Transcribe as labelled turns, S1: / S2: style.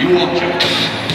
S1: You watch it.